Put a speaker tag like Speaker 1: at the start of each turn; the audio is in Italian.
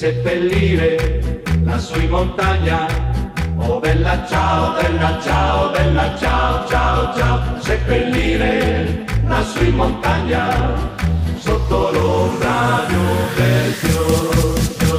Speaker 1: seppellire lassù in montagna. Oh bella ciao, bella ciao, bella ciao, ciao, ciao, seppellire lassù in montagna.